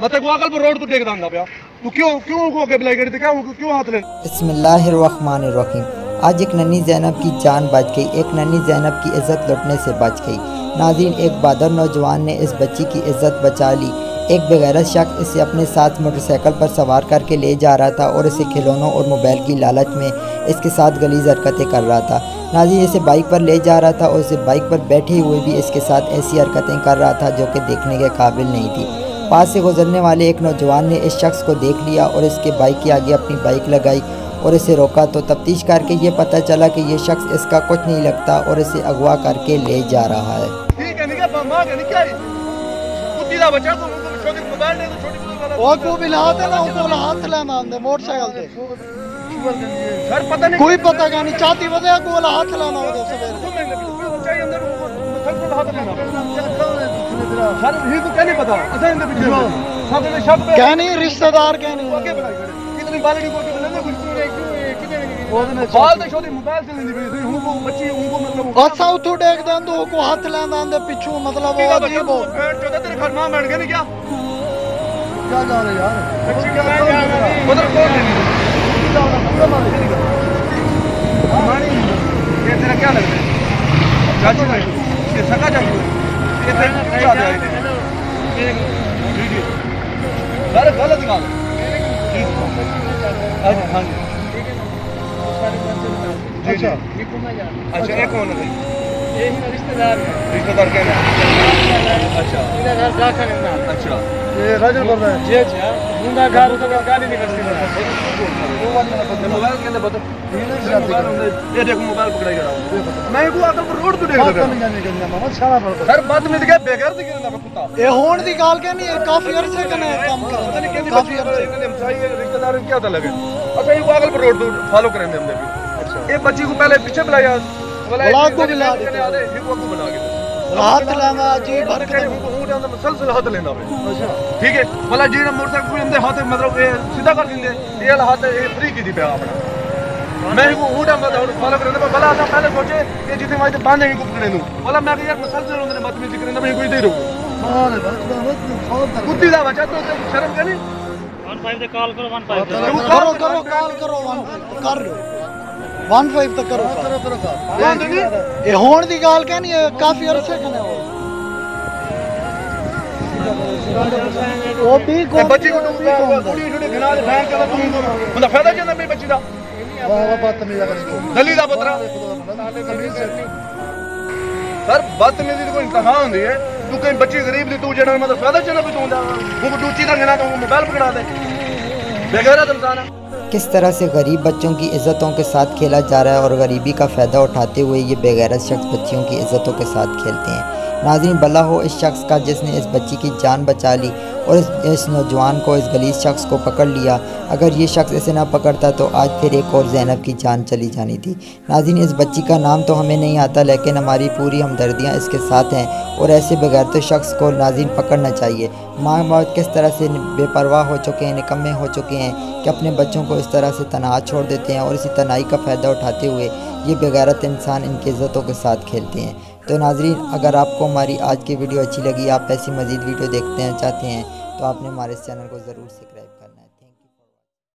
ਮੈਂ ਤੇ ਕੋ ਅਕਲ ਪਰ ਰੋਡ ਤੋਂ ਡੇਗ ਦਾਂਗਾ ਪਿਆ ਤੂੰ ਕਿਉਂ ਕਿਉਂ ਕੋ ਅੱਗੇ ਬੁਲਾਈ ਗੱਡੀ ਤੇ ਕਿਉਂ ਕਿਉਂ ਹੱਥ ਲੈ बसमीम आज एक नन्ही जैनब की जान बच गई एक नन्ही जैनब की इज़्ज़त लुटने से बच गई नाजीन एक बहादुर नौजवान ने इस बच्ची की इज़्ज़त बचा ली एक बेगैरत शख्स इसे अपने साथ मोटरसाइकिल पर सवार करके ले जा रहा था और इसे खिलौनों और मोबाइल की लालच में इसके साथ गलीज हरकतें कर रहा था नाजीन इसे बाइक पर ले जा रहा था और इसे बाइक पर बैठे हुए भी इसके साथ ऐसी हरकतें कर रहा था जो कि देखने के काबिल नहीं थी पास से गुजरने वाले एक नौजवान ने इस शख्स को देख लिया और इसके बाइक के आगे अपनी बाइक लगाई और इसे रोका तो तफ्तीश करके ये पता चला कि ये शख्स इसका कुछ नहीं लगता और इसे अगवा करके ले जा रहा है। ਸਰ ਨਹੀਂ ਨਹੀਂ ਕੋਲ ਤੂੰ ਤੋਂ ਇਹ ਤੋਂ ਕਹਿੰਦੇ ਪਤਾ। ਅਸਾਂ ਇਹਦੇ ਪਿੱਛੇ ਸਾਡੇ ਦੇ ਸ਼ੱਕ ਪੈ ਕਹਿ ਨਹੀਂ ਰਿਸ਼ਤੇਦਾਰ ਕਹਿ ਨਹੀਂ। ਅੱਗੇ ਖੜੇ। ਕਿਤਨੀ ਬਾਲੜੀ ਕੋ ਕੇ ਲੈਂਦੇ ਕੁਝ ਕਿਤੇ ਬਾਲ ਤੇ ਛੋਟੀ ਮੋਬਾਈਲ ਤੇ ਲੈਂਦੀ ਪਈ ਹੁਣ ਕੋ ਬੱਚੀ ਹੁਣ ਕੋ ਮਤਲਬ ਅਸਾਂ ਉਥੋਂ ਆਂ ਉਹ ਕੋ ਹੱਥ ਲੈਂਦਾ ਆਂਦੇ ਪਿੱਛੋਂ ਮਤਲਬ ਉਹ ਅਜੀਬ ਹੋ ਚੋਦਾ ਤੇਰੇ ਘਰ ਮਾਂ ਬਣ ਗਏ ਨਹੀਂ ਕਿਆ? ਕੀ ਜਾ ਰਹੇ ਯਾਰ? ਬੱਚੀ ਕਿ ਮੈਂ ਜਾਣਾ ਨਹੀਂ। ਉਧਰ ਕੋਲ ਨਹੀਂ ਮਾਣੀ ਇਹ ਤੇਰਾ ਕੀ ਲੱਗਦਾ? ਚਾਚੂ ਇਹ ਸਕਾ ਚਾਚੂ। ਹੈ ਇਹ ਜਾ ਰਿਹਾ ਹੈ ਵੀਡੀਓ ਸਰ ਗਲਤ ਗੱਲ। ਹੈ ਅੱਛਾ ਹਾਂਜੀ ਅੱਛਾ। ਅੱਛਾ ਇਹ ਕੌਣ ਹੈ यही रिश्तेदार है ਰਿਸ਼ਤੇਦਾਰ ਕਹਿੰਦਾ ਅੱਛਾ इधर घर दाखिल है ना ਅੱਛਾ ਇਹ ਰਾਜਨ ਬੋਲ ਰਿਹਾ जी जी मुंडा घर तो गाड़ी नहीं करती मोबाइल के अंदर बता ये देखो मोबाइल पकड़ाई जा मैं को आकर पर रोड तो देख रहा ਜਾਣੇ ਕਹਿੰਦਾ ਮਾਮਾ ਸਾਰਾ ਪੜਦਾ सर बात में के बेघर से गिरना कुत्ता ਇਹ ਹੋਣ ਦੀ ਗੱਲ ਕਹਿ ਨਹੀਂ ਇਹ ਕਾਫੀ ਅਰਸੇ ਕਨੇ ਕੰਮ पता नहीं ਕਰਦਾ कैसी ਕਾਫੀ बात ਅਰਸੇ इन्होंने हमसाई रिश्तेदार क्या था लगे अच्छा ये पागल पर रोड तो फॉलो करेंगे हमने भी अच्छा ये बच्ची को पहले पीछे बुलाया बुला को बुला दे। आधे ही को बना के ਹੱਥ ਲੈਂਦਾ ਜੀ भर ਹਰਕਤ के हूं जांदा मुसलसल हाथ लेना पे ठीक है भला जी मोटरसाइकिल को हमदे हाथ मतलब ये सीधा कर दिंदे ये वाला हाथ ये फ्री की दी पे अपना मैं को हूं जांदा हुन फॉलो करने पर भला असा पहले सोचे ये जिथे मैं बांधे को पकड़े नु भला मैं यार मुसलसल होंदे ने बदतमीजी करने मैं कोई दे रहूं कुत्ती दा बच्चा तो शर्म करनी वन फाइव से कॉल करो वन फाइव ਕਰੋ ਕਰੋ ਕਾਲ ਕਰੋ 1 ਕਰ 15 ਤੱਕ ਕਰੋ ਕਰੋ ਕਰੋ। ਇਹ ਹੋਣ ਦੀ ਗੱਲ ਕਹਿ ਇਹ ਕਾਫੀ ਅਰਸੇ ਕਨੇ ਉਹ ਵੀ ਕੋ ਬੱਚੀ को ਕੁੜੀ ਛੋਟੇ ਘਣਾ ਦੇ ਫੈਨ ਕਰਾ ਤੂੰ ਬੰਦਾ ਫਾਇਦਾ ਜਾਂਦਾ ਮੇਰੀ ਬੱਚੀ ਦਾ? ਵਾਹ ਵਾਹ ਨਹੀਂ ਲਗਾ ਦਲੀ ਦਾ ਪੁੱਤਰਾ। ਸਰ। ਬਦਤਮੀਜ਼ੀ ਦੀ ਕੋਈ ਇੰਤਹਾ ਹੁੰਦੀ ਹੈ। ਤੂੰ ਕੋਈ ਬੱਚੀ ਗਰੀਬ ਦੀ ਤੂੰ ਜਿਹੜਾ ਮਤਲਬ ਫਾਇਦਾ ਚਾਹੁੰਦਾ ਵੀ ਤੂੰ? ਦਾ ਉਹ ਡੂਚੀ ਦਾ ਘਣਾ ਤੂੰ ਮੋਬਾਈਲ ਪਕੜਾ ਦੇ। किस तरह से गरीब बच्चों की इज़्ज़तों के साथ खेला जा रहा है और गरीबी का फ़ायदा उठाते हुए ये बेगैरत शख्स बच्चियों की इज़्ज़तों के साथ खेलते हैं? नाज़रीन भला हो इस शख्स का जिसने इस बच्ची की जान बचा ली और इस, इस नौजवान को इस गलीज शख्स को पकड़ लिया। अगर ये शख्स इसे ना पकड़ता तो आज फिर एक और जैनब की जान चली जानी थी। नाज़रीन इस बच्ची का नाम तो हमें नहीं आता लेकिन हमारी पूरी हमदर्दियाँ इसके साथ हैं और ऐसे बगैर तो शख्स को नाजिन पकड़ना चाहिए। माँ बाप किस तरह से बेपरवाह हो चुके हैं निकम्मे हो चुके हैं कि अपने बच्चों को इस तरह से तनहा छोड़ देते हैं और इसी तनाई का फ़ायदा उठाते हुए ये बेगैरत इंसान इनकी इज़्ज़तों के साथ खेलते हैं। तो नाजरीन, अगर आपको हमारी आज की वीडियो अच्छी लगी, आप ऐसी मज़ीद वीडियो देखते हैं, चाहते हैं तो आपने हमारे चैनल को ज़रूर सब्सक्राइब करें